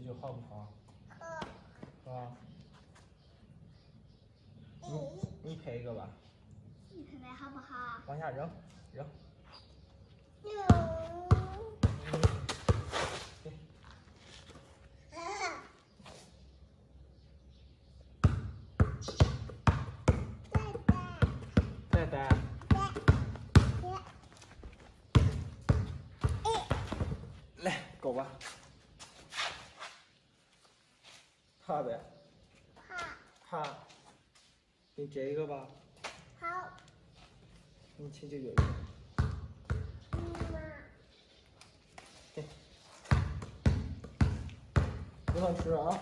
啤酒好不好？喝。啊？你你拍一个吧。你拍拍好不好？往下扔，扔。来，狗吧。怕呗。怕。怕。给你摘一个吧。好。给你亲舅舅一个。给。不能吃啊。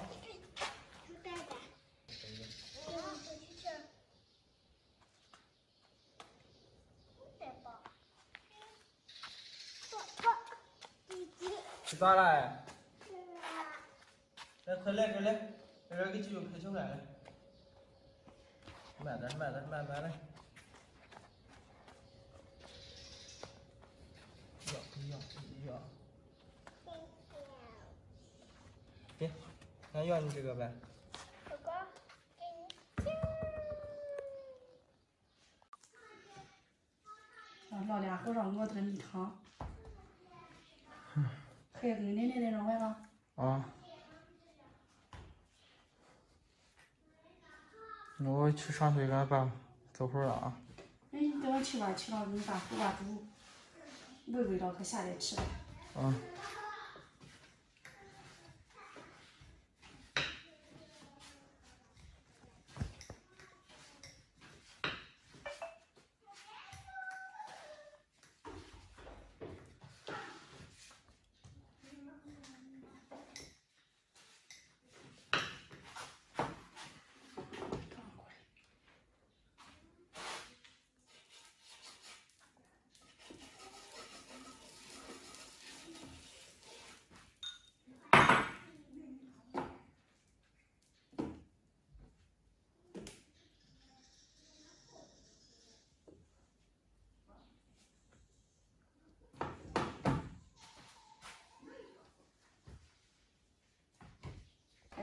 带带。吃咋了？来，快来这来，来这给舅舅拍小饭来。慢点，慢点，慢慢来。要要要。给，俺要你这个呗。哥哥，给你。老两口让我这米汤。还跟奶奶那种玩了。啊。我去上水给俺爸走会儿了啊。哎，你等我去吧，去了给你把锅把煮，喂喂了可下来吃吧。嗯。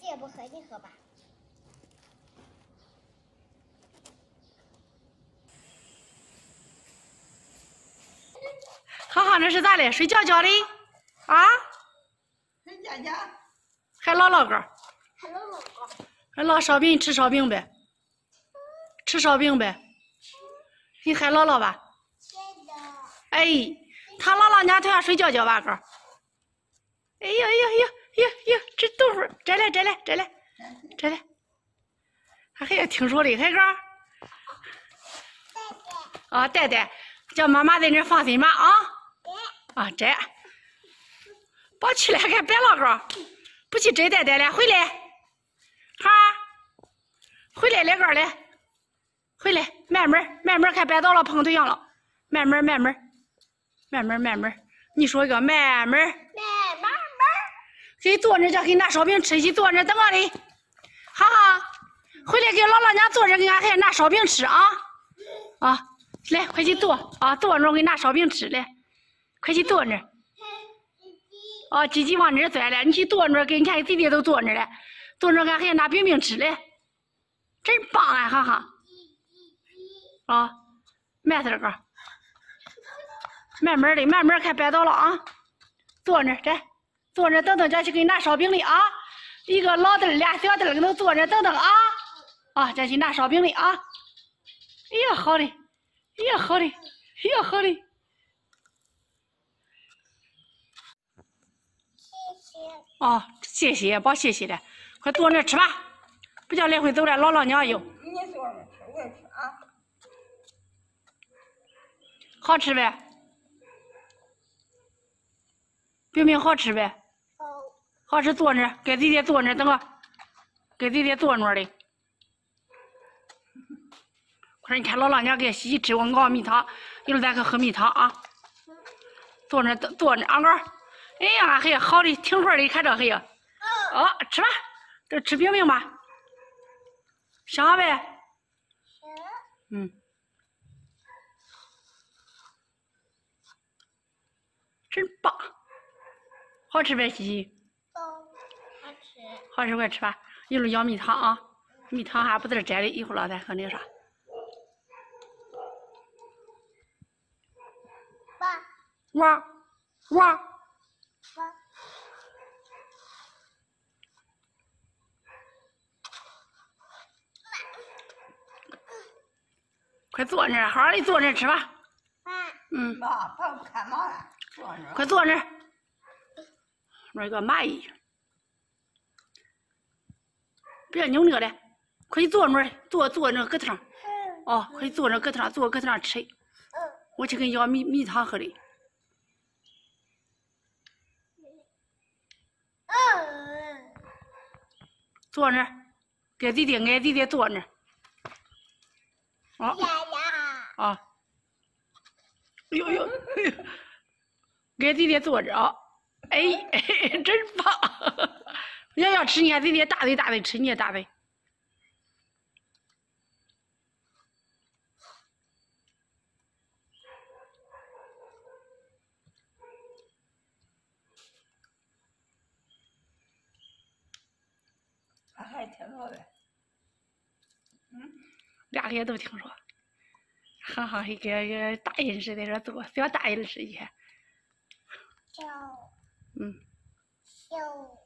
姐不喝，你喝吧。哈哈，这是咋的？睡觉觉的？啊？睡觉觉。还唠唠嗑？还唠唠嗑？还唠烧饼？吃烧饼呗？吃烧饼呗？你还唠唠吧？哎，他姥姥家头下睡觉觉吧哥？听说的，海哥。啊，戴戴，叫妈妈在那放心吧啊。啊摘。别去了，看白老高，不去摘戴戴了，回来。哈。回来了哥来。回来，慢慢儿，慢慢儿看白到了，碰对象了，慢慢儿，慢慢儿，慢慢儿，慢慢儿。你说一个慢慢儿。慢慢儿。给坐那，叫给你拿烧饼吃，去坐那等我嘞。哈哈。回来给姥姥家坐着，给俺孩子拿烧饼吃啊啊！来，快去坐啊，坐那我给你拿烧饼吃来，快去坐着。哦，鸡鸡往那儿钻了，你去坐着，给你看弟弟都坐着了，坐着俺孩子拿饼饼吃来，真棒啊！哈哈。啊，慢点个，慢慢的，慢慢看别倒了啊！坐那儿，这坐那儿等等，咱去给你拿烧饼的啊！一个老的，俩小的，给都坐那等等啊！啊，再去拿烧饼的啊！哎呀，好的，哎呀，好的，哎呀，好的。谢谢。哦，谢谢，别谢谢了，快坐那吃吧，不叫来回走了，姥姥娘有。你坐那吃，我也吃啊。好吃呗？冰冰好吃呗？好。好吃，坐那儿，给弟弟坐那，等会，给弟弟坐那儿的。快，你看姥姥娘给洗洗吃，我熬蜜糖，一会儿咱可喝蜜糖啊。坐那，坐坐那儿，俺哥。哎呀，嘿，好的，听话的，看这嘿呀。哦，吃吧，这吃饼饼吧。香呗？行。嗯。真棒，好吃呗，西西。好，吃。好吃，快吃吧。一会儿要蜜糖啊，蜜糖还不在这摘的，一会儿老再喝那个啥。哇哇。哇。快坐那儿，好好的坐那儿吃吧。嗯。妈，爸不看嘛了。坐那儿。快坐那儿。那个蚂蚁。别扭那个了，快坐那儿，坐坐那个疙瘩上。哦，快坐那疙瘩上，坐疙瘩上吃。我去给你舀米米汤喝的。坐那儿，给弟弟，给弟弟坐那儿。呀呀。啊。哎呦呦，给弟弟坐着啊！哎哎，真棒！你 要要吃，你看弟弟大嘴大嘴吃，你也大嘴。俺还听说呗。嗯，俩个也都听说。哈哈，跟个大人似的，这做小大人似的。笑。嗯。笑。